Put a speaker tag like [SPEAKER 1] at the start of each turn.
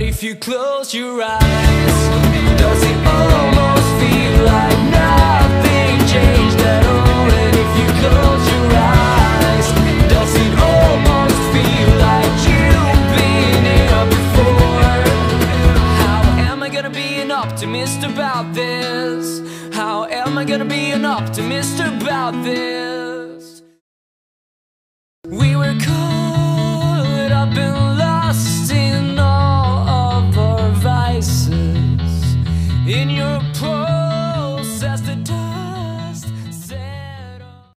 [SPEAKER 1] But if you close your eyes, does it almost feel like nothing changed at all? And if you close your eyes, does it almost feel like you've been here before? How am I gonna be an optimist about this? How am I gonna be an optimist about this? We were caught up and lost in your poor